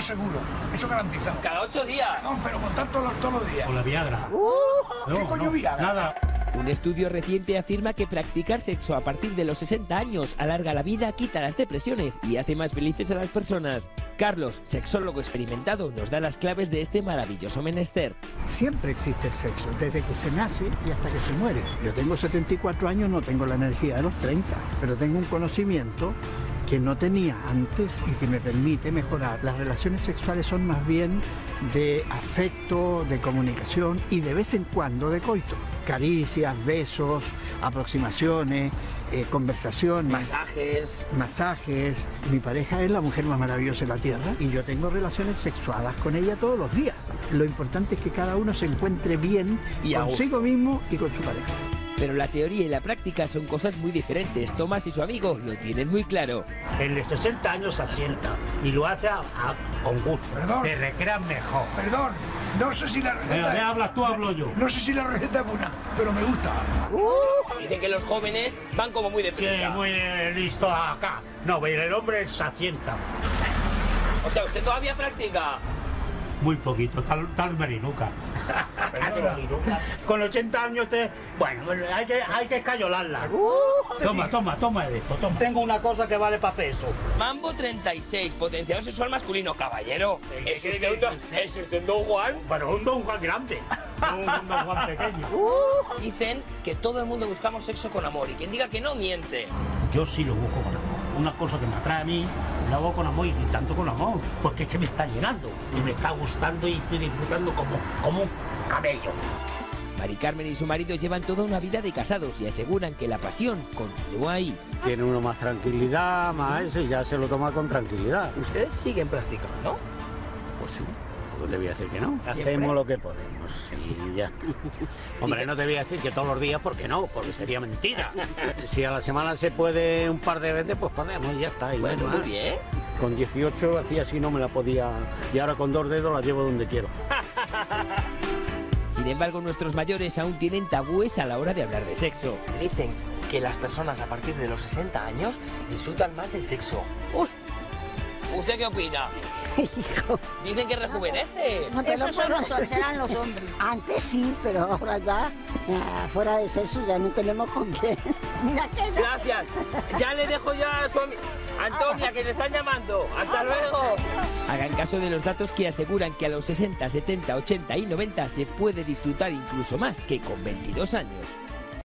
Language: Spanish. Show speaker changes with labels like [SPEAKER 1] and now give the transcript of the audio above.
[SPEAKER 1] es seguro, eso garantizado.
[SPEAKER 2] Cada ocho días.
[SPEAKER 1] No, pero con tanto todos los días.
[SPEAKER 3] Con la Viagra.
[SPEAKER 1] ¿Qué
[SPEAKER 3] No,
[SPEAKER 1] coño
[SPEAKER 3] no,
[SPEAKER 1] Viagra?
[SPEAKER 3] Nada.
[SPEAKER 4] Un estudio reciente afirma que practicar sexo a partir de los 60 años alarga la vida, quita las depresiones y hace más felices a las personas. Carlos, sexólogo experimentado, nos da las claves de este maravilloso menester.
[SPEAKER 5] Siempre existe el sexo, desde que se nace y hasta que se muere. Yo tengo 74 años, no tengo la energía de los 30, pero tengo un conocimiento que no tenía antes y que me permite mejorar. Las relaciones sexuales son más bien de afecto, de comunicación y de vez en cuando de coito. Caricias, besos, aproximaciones, eh, conversaciones
[SPEAKER 2] Masajes.
[SPEAKER 5] masajes. Mi pareja es la mujer más maravillosa de la tierra y yo tengo relaciones sexuadas con ella todos los días. Lo importante es que cada uno se encuentre bien
[SPEAKER 2] Y
[SPEAKER 5] consigo mismo y con su pareja.
[SPEAKER 4] Pero la teoría y la práctica son cosas muy diferentes. Tomás y su amigo lo tienen muy claro.
[SPEAKER 3] El de 60 años se asienta y lo hace a- a- con gusto.
[SPEAKER 1] Perdón.
[SPEAKER 3] Te recreas mejor.
[SPEAKER 1] Perdón, no sé si la receta.
[SPEAKER 3] ¿qué
[SPEAKER 1] es-
[SPEAKER 3] hablas tú, hablo yo.
[SPEAKER 1] No sé si la receta es buena, pero me gusta.
[SPEAKER 2] Dicen que los jóvenes van como muy
[SPEAKER 3] Sí,
[SPEAKER 2] deprisa.
[SPEAKER 3] muy eh, listo acá. No, pero el hombre se asienta.
[SPEAKER 2] O sea, ¿usted todavía practica?
[SPEAKER 3] Muy poquito, tal, tal merinuca. Con 80 años te... Bueno, hay que, hay que escayolarla. toma, toma, toma de esto. toma. Tengo una cosa que vale para peso.
[SPEAKER 2] Mambo 36, potenciador sexual masculino. Caballero,
[SPEAKER 3] ¿Qué
[SPEAKER 2] ¿es usted, un don? ¿es usted un don Juan?
[SPEAKER 3] Bueno, un Don Juan grande. No un Don Juan pequeño.
[SPEAKER 2] Dicen que todo el mundo buscamos sexo con amor y quien diga que no miente.
[SPEAKER 3] Yo sí lo busco con amor. Una cosa que me atrae a mí, lo hago con amor y tanto con amor. Porque es que me está llenando y me está gustando y estoy disfrutando como, como un camello.
[SPEAKER 4] Mari Carmen y su marido llevan toda una vida de casados y aseguran que la pasión continúa ahí.
[SPEAKER 6] Tiene uno más tranquilidad, más eso, y ya se lo toma con tranquilidad.
[SPEAKER 2] ¿Ustedes siguen practicando?
[SPEAKER 6] Pues sí, no te voy a decir que no.
[SPEAKER 2] Siempre.
[SPEAKER 6] Hacemos lo que podemos y ya está. Hombre, no te voy a decir que todos los días, porque no, porque sería mentira. Si a la semana se puede un par de veces, pues podemos y ya está. Y no
[SPEAKER 2] Bueno, muy bien.
[SPEAKER 6] Con 18 hacía así, no me la podía. Y ahora con dos dedos la llevo donde quiero.
[SPEAKER 4] Sin embargo, nuestros mayores aún tienen tabúes a la hora de hablar de sexo.
[SPEAKER 2] Dicen que las personas a partir de los 60 años disfrutan más del sexo. Uy. ¿Usted qué opina? Dicen que rejuvenece.
[SPEAKER 7] No te lo
[SPEAKER 8] Esos son los,
[SPEAKER 7] puedo-
[SPEAKER 8] serán los hombres.
[SPEAKER 7] Antes sí, pero ahora ya, eh, fuera de sexo, ya no tenemos con qué. Mira que
[SPEAKER 2] Gracias. Ya le dejo ya a su Antonia, que se están llamando. Hasta luego.
[SPEAKER 4] Hagan caso de los datos que aseguran que a los 60, 70, 80 y 90 se puede disfrutar incluso más que con 22 años.